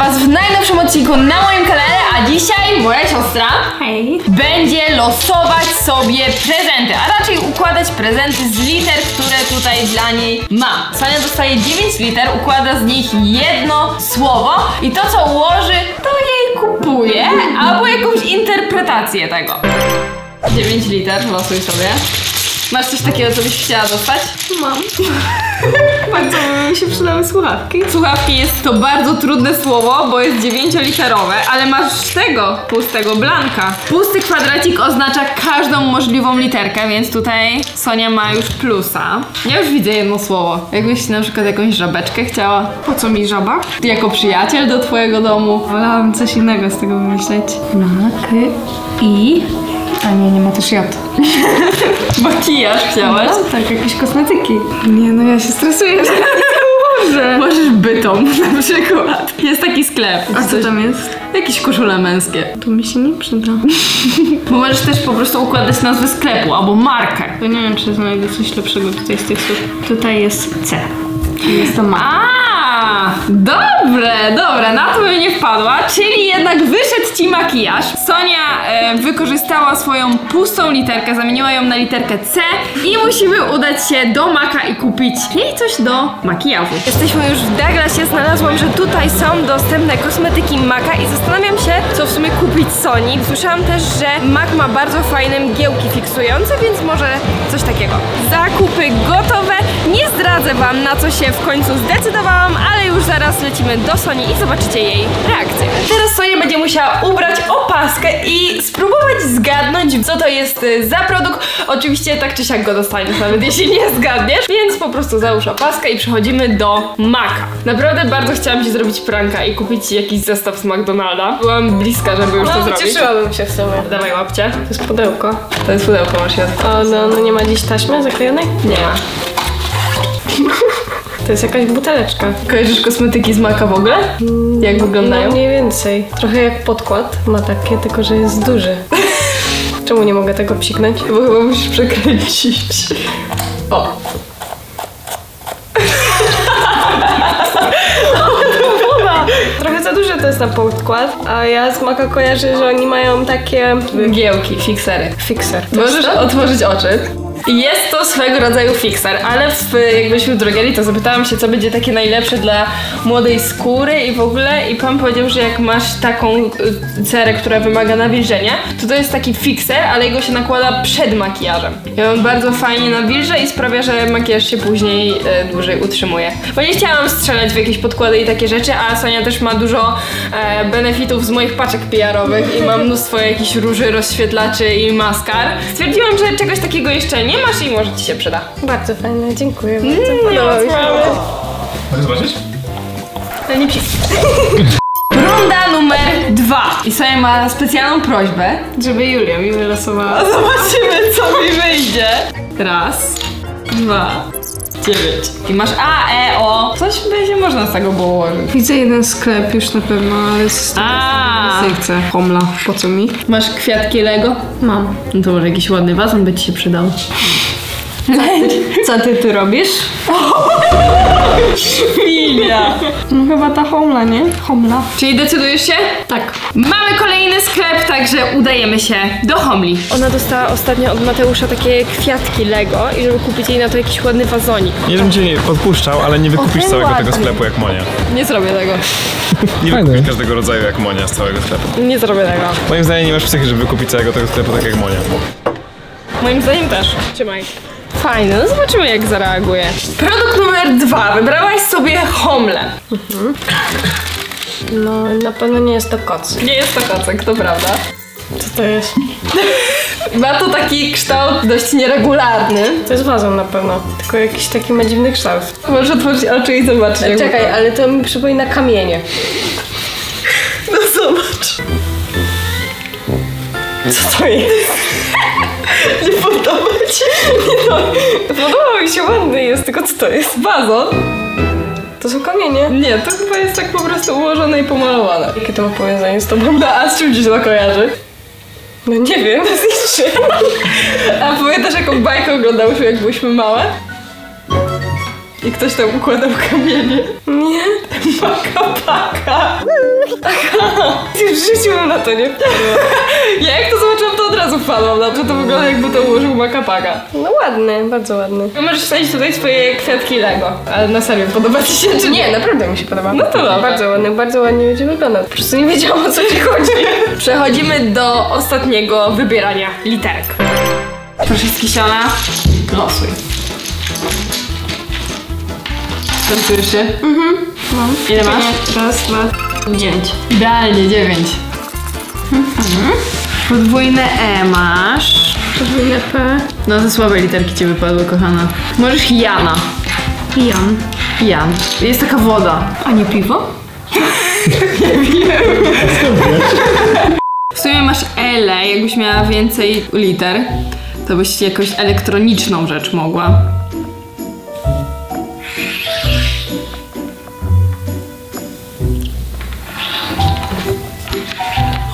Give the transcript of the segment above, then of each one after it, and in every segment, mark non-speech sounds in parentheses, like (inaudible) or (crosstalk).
was w najnowszym odcinku na moim kanale, a dzisiaj moja siostra Hej. będzie losować sobie prezenty, a raczej układać prezenty z liter, które tutaj dla niej mam. Sonia dostaje 9 liter, układa z nich jedno słowo i to co ułoży, to jej kupuje, albo jakąś interpretację tego. 9 liter, losuj sobie. Masz coś takiego, co byś chciała dostać? Mam. (laughs) Bardzo by mi się przydały słuchawki. Słuchawki jest to bardzo trudne słowo, bo jest dziewięcioliterowe, ale masz tego pustego blanka. Pusty kwadracik oznacza każdą możliwą literkę, więc tutaj Sonia ma już plusa. Ja już widzę jedno słowo. Jakbyś na przykład jakąś żabeczkę chciała. Po co mi żaba? Jako przyjaciel do twojego domu. Wolałam coś innego z tego wymyśleć. Mak, i... A nie, nie ma też J. (laughs) (laughs) Makijaż chciałaś? No, tak, jakieś kosmetyki. Nie, no ja się stresuję, że może. (laughs) Możesz bytom (laughs) na przykład. Jest taki sklep. A co tam jest? Jakieś koszule męskie. To mi się nie przyda. Bo możesz też po prostu układać nazwę sklepu albo markę. To nie wiem, czy znajdę coś lepszego tutaj z tych słów. Tutaj jest C. Jest to mak. A, dobre, dobre, na to bym nie wpadła, czyli jednak wyszedł ci makijaż. Sonia e, wykorzystała swoją pustą literkę, zamieniła ją na literkę C i musimy udać się do Maka i kupić jej coś do makijażu. Jesteśmy już w Douglasie, znalazłam, że tutaj są dostępne kosmetyki Maka i zastanawiam się, co w sumie kupić Sony. Słyszałam też, że Mac ma bardzo fajne mgiełki fiksujące, więc może coś takiego. Zakupy gotowe. Nie zdradzę wam, na co się w końcu zdecydowałam, ale już zaraz lecimy do Sony i zobaczycie jej reakcję. Teraz Sonia będzie musiała ubrać opaskę i spróbować zgadnąć, co to jest y, za produkt. Oczywiście tak czy siak go dostaniesz, nawet jeśli nie zgadniesz, więc po prostu załóż opaskę i przechodzimy do Maka. Naprawdę bardzo chciałam ci zrobić pranka i kupić jakiś zestaw z McDonalda. Byłam bliska, żeby już to zrobić. Cieszyłabym się w sumie. Dawaj łapcie. To jest pudełko. To jest pudełko, masz je. O, no, no nie ma dziś taśmy zaklejonej? Nie ma. (laughs) To jest jakaś buteleczka. Kojarzysz kosmetyki z Maka w ogóle? Jak No wyglądają? mniej więcej. Trochę jak podkład. Ma takie, tylko że jest duży. (laughs) Czemu nie mogę tego psiknąć? Bo chyba musisz przekręcić. O. Trochę za duże to jest na podkład, a ja z Maka kojarzę, że oni mają takie... Mgiełki, fiksery. Fixer. Możesz otworzyć oczy. Jest to swego rodzaju fixer, ale w, jak byliśmy w drogerii, to zapytałam się, co będzie takie najlepsze dla młodej skóry i w ogóle. I pan powiedział, że jak masz taką y, cerę, która wymaga nawilżenia, to to jest taki fixer, ale jego się nakłada przed makijażem. I on bardzo fajnie nawilża i sprawia, że makijaż się później y, dłużej utrzymuje. Bo nie chciałam strzelać w jakieś podkłady i takie rzeczy, a Sonia też ma dużo e, benefitów z moich paczek PR-owych i ma mnóstwo jakichś róży, rozświetlaczy i maskar. Stwierdziłam, że czegoś takiego jeszcze nie masz i może ci się przyda. Bardzo fajne, dziękuję Mm, bardzo. Podoba mi się. Mogę zobaczyć? To nie. (laughs) Runda numer dwa. I Sonia ma specjalną prośbę. Żeby Julia mi wylosowała. (laughs) Zobaczymy, co mi wyjdzie. Raz, dwa, dziewięć. I masz A, E, O. Coś będzie można z tego było ułożyć. Widzę jeden sklep już na pewno, ale z A, nie chcę. Homla. Po co mi? masz kwiatki Lego? Mam. No to może jakiś ładny wazon by ci się przydał. Co ty tu robisz? Świnia. No chyba ta homla, nie? Homla. Czyli decydujesz się? Tak. Mamy kolejny sklep, także udajemy się do Homli. Ona dostała ostatnio od Mateusza takie kwiatki Lego i żeby kupić jej na to jakiś ładny wazonik. Nie żebym cię nie podpuszczał, ale nie wykupisz całego ładny. tego sklepu jak Monia. Nie zrobię tego. Nie wykupisz każdego rodzaju jak Monia z całego sklepu. Nie zrobię tego. Moim zdaniem nie masz psychy, żeby wykupić całego tego sklepu tak jak Monia. Moim zdaniem też. Trzymaj. Fajne, no zobaczymy jak zareaguje. Produkt numer dwa. Wybrałaś sobie Homle. No, na pewno nie jest to koc. Nie jest to kocek, to prawda. Co to jest? (laughs) Ma to taki kształt dość nieregularny. To jest wazon na pewno. Tylko jakiś taki ma dziwny kształt. Możesz otworzyć oczy i zobaczyć. jak Czekaj, wygląda. ale to mi przypomina kamienie. (laughs) No zobacz. Co to jest? Nie podoba ci? No, podoba mi się, ładny jest, tylko co to jest? Wazon? To są kamienie. Nie, to chyba jest tak po prostu ułożone i pomalowane. Jakie to ma powiązanie z tobą? No, a z czym ci się to kojarzy? No nie wiem, (laughs) z niczym. A pamiętasz jaką bajkę oglądałyśmy jak byliśmy małe? I ktoś tam układał kamienie. Nie. Paka paka. W życiu bym na to nie wpadła. Ja jak to zobaczyłam, to od razu wpadłam na to, to wygląda jakby to ułożył makapaka. No ładny, bardzo ładny. No możesz wsadzić tutaj swoje kwiatki Lego. Ale na serio, podoba ci się czy nie? Nie, naprawdę mi się podoba. No to dobra. Bardzo ładny, bardzo ładnie będzie wyglądał. Po prostu nie wiedziałam o co ci chodzi. (laughs) Przechodzimy do ostatniego wybierania literek. Proszę z kisiona. Losuj. Startujesz się? Mhm. Ile masz? Raz, dwa, dziewięć. Idealnie, dziewięć. Podwójne E masz. Podwójne P. No te słabe literki ci wypadły, kochana. Możesz Jana. Jan. Jan. Jest taka woda. A nie piwo? W sumie masz L, jakbyś miała więcej liter, to byś jakąś elektroniczną rzecz mogła.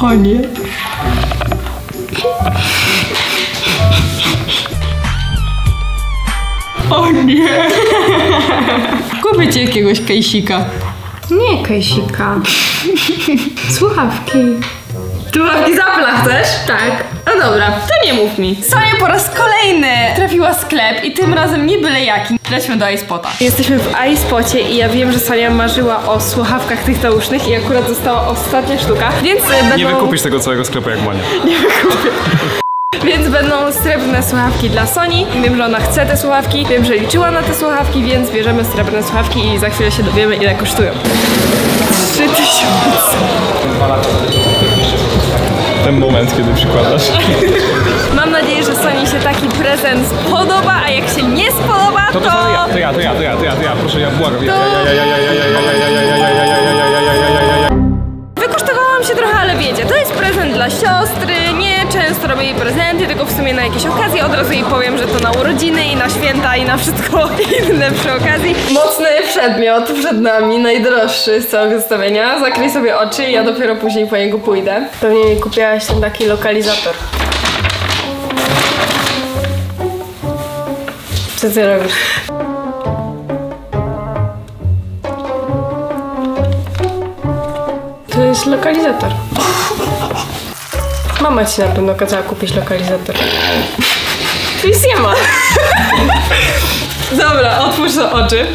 O nie. O nie. Kupię ci jakiegoś kejsika. Nie kajsika. (laughs) Słuchawki. Słuchawki zapla chcesz? Tak. No dobra, to nie mów mi. Sonia po raz kolejny trafiła sklep i tym razem nie byle jaki. Lećmy do iSpota. Jesteśmy w iSpocie i ja wiem, że Sonia marzyła o słuchawkach tych nausznych i akurat została ostatnia sztuka, więc będą... Nie wykupisz tego całego sklepu jak Monia. (laughs) Więc będą srebrne słuchawki dla Soni. Wiem, że ona chce te słuchawki, wiem, że liczyła na te słuchawki, więc bierzemy srebrne słuchawki i za chwilę się dowiemy, ile kosztują. 3000. Ten moment, kiedy przykładasz. Mam nadzieję, że Soni się taki prezent spodoba, a jak się nie spodoba, To to... to, ja, to ja, to ja, to ja, to ja, to ja, proszę, ja błagam. Ja, ja, ja, ja, ja, ja, ja, ja, ja, ja, ja, ja, ja, ja, ja, ja, ja, ja, ja, ja. Wykosztowałam się trochę, ale wiecie, to jest prezent dla siostry. Często robię jej prezenty, tylko w sumie na jakieś okazje. Od razu jej powiem, że to na urodziny i na święta i na wszystko (laughs) inne przy okazji. Mocny przedmiot przed nami, najdroższy z całego zestawienia. Zakryj sobie oczy i ja dopiero później po niego pójdę. Pewnie mi kupiłaś ten taki lokalizator. Co ty robisz? To jest lokalizator. (laughs) Mama ci na pewno kazała kupić lokalizator. Tu nic nie ma. Dobra, otwórz te oczy.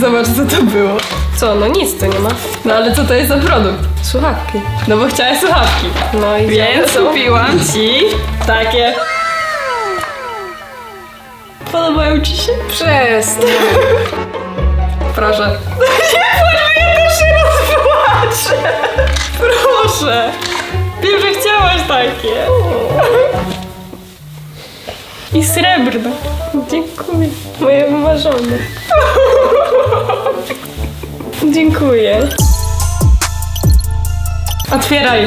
Zobacz, co to było. Co? No nic tu nie ma. No ale co to jest za produkt? Słuchawki. No bo chciałaś słuchawki. No i Więc kupiłam ci takie. Podobają ci się? Przestań. Proszę. (laughs) Nie ja też się rozpłaczę. Proszę. Wiem, że chciałaś takie. I srebrne. Dziękuję. Moje wymarzone. Dziękuję. Otwieraj.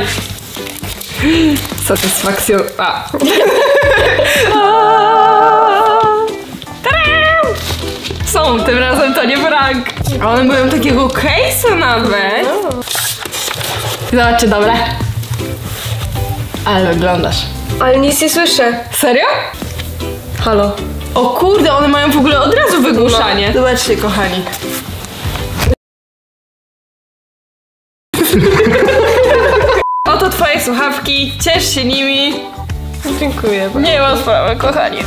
Satysfakcją. A. (laughs) Są, tym razem to nie prank. A one mają takiego case'a nawet. Zobaczcie, dobre. Ale wyglądasz. Ale nic nie słyszę. Serio? Halo. O kurde, one mają w ogóle od razu wygłuszanie. Zobaczcie, kochani. (laughs) Oto twoje słuchawki, ciesz się nimi. Dziękuję. Nie ma sprawy, kochanie.